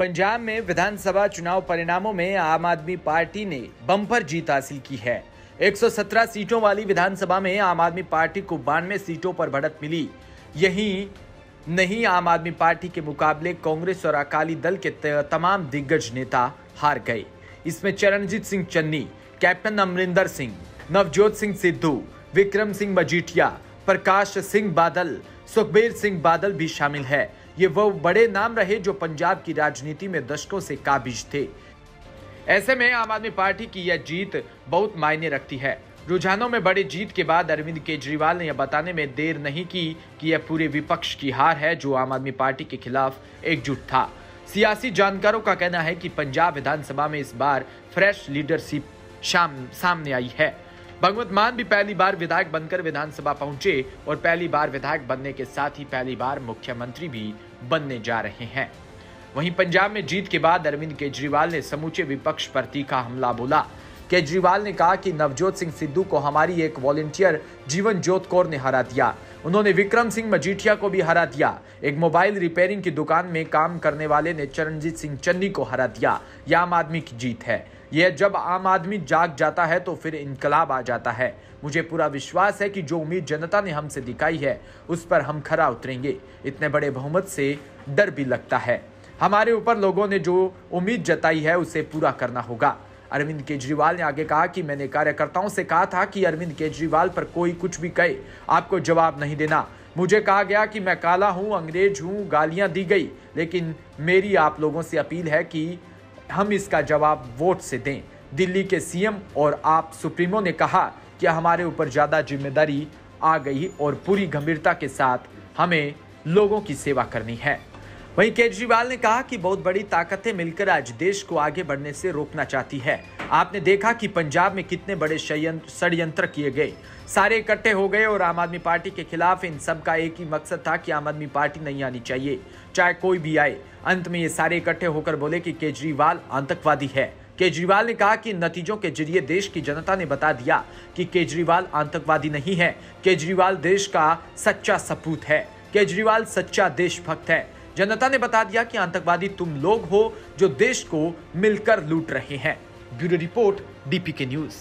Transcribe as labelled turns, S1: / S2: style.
S1: पंजाब में विधानसभा चुनाव परिणामों में आम आदमी पार्टी ने बम्पर जीत हासिल की है। 117 सीटों वाली विधानसभा में आम आदमी पार्टी को बानवे सीटों पर बढ़त मिली। यही नहीं, आम आदमी पार्टी के मुकाबले कांग्रेस और अकाली दल के तमाम दिग्गज नेता हार गए। इसमें चरणजीत सिंह चन्नी, कैप्टन अमरिंदर सिंह नवजोत सिंह सिद्धू, विक्रम सिंह मजीठिया, प्रकाश सिंह बादल, सुखबीर सिंह बादल भी शामिल है। ये वो बड़े नाम रहे जो पंजाब की राजनीति में दशकों से काबिज थे। ऐसे में आम आदमी पार्टी की यह जीत बहुत मायने रखती है। रुझानों में बड़ी जीत के बाद अरविंद केजरीवाल ने यह बताने में देर नहीं की कि यह पूरे विपक्ष की हार है जो आम आदमी पार्टी के खिलाफ एकजुट था। सियासी जानकारों का कहना है कि पंजाब विधानसभा में इस बार फ्रेश लीडरशिप शाम, सामने आई है। भगवत मान भी पहली बार विधायक बनकर विधानसभा पहुँचे और पहली बार विधायक बनने के साथ ही पहली बार मुख्यमंत्री भी बनने जा रहे हैं। वहीं पंजाब में जीत के बाद अरविंद केजरीवाल ने समूचे विपक्ष पर तीखा हमला बोला। केजरीवाल ने कहा कि नवजोत सिंह सिद्धू को हमारी एक वॉलेंटियर जीवन जोत कौर ने हरा दिया। उन्होंने विक्रम सिंह मजीठिया को भी हरा दिया। एक मोबाइल रिपेयरिंग की दुकान में काम करने वाले ने चरणजीत सिंह चन्नी को हरा दिया। यह आम आदमी की जीत है। यह जब आम आदमी जाग जाता है तो फिर इनकलाब आ जाता है। मुझे पूरा विश्वास है कि जो उम्मीद जनता ने हमसे दिखाई है, उस पर हम खरा उतरेंगे। इतने बड़े बहुमत से डर भी लगता है। हमारे ऊपर लोगों ने जो उम्मीद जताई है, उसे पूरा करना होगा। अरविंद केजरीवाल ने आगे कहा कि मैंने कार्यकर्ताओं से कहा था कि अरविंद केजरीवाल पर कोई कुछ भी कहे, आपको जवाब नहीं देना। मुझे कहा गया कि मैं काला हूँ, अंग्रेज़ हूँ, गालियाँ दी गई, लेकिन मेरी आप लोगों से अपील है कि हम इसका जवाब वोट से दें। दिल्ली के सीएम और आप सुप्रीमो ने कहा कि हमारे ऊपर ज़्यादा ज़िम्मेदारी आ गई और पूरी गंभीरता के साथ हमें लोगों की सेवा करनी है। वहीं केजरीवाल ने कहा कि बहुत बड़ी ताकतें मिलकर आज देश को आगे बढ़ने से रोकना चाहती है। आपने देखा कि पंजाब में कितने बड़े षडयंत्र किए गए। सारे इकट्ठे हो गए और आम आदमी पार्टी के खिलाफ इन सब का एक ही मकसद था कि आम आदमी पार्टी नहीं आनी चाहिए। चाहे कोई भी आए। अंत में ये सारे इकट्ठे होकर बोले कि केजरीवाल आतंकवादी है। केजरीवाल ने कहा कि नतीजों के ज़रिए देश की जनता ने बता दिया कि केजरीवाल आतंकवादी नहीं है। केजरीवाल देश का सच्चा सपूत है। केजरीवाल सच्चा देशभक्त है। जनता ने बता दिया कि आतंकवादी तुम लोग हो जो देश को मिलकर लूट रहे हैं। ब्यूरो रिपोर्ट डीपी के न्यूज़